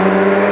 Música